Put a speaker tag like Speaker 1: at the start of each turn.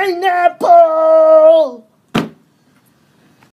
Speaker 1: Pineapple!